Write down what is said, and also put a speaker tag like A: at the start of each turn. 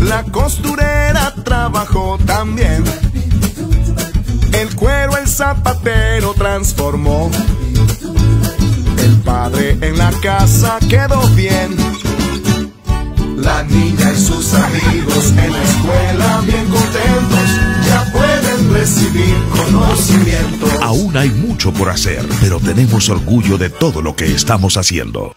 A: La costurera trabajó también. El cuero el zapatero transformó. El padre en la casa quedó bien. La niña y sus amigos en la escuela bien contentos ya pueden recibir conocimiento.
B: Aún hay mucho por hacer, pero tenemos orgullo de todo lo que estamos haciendo.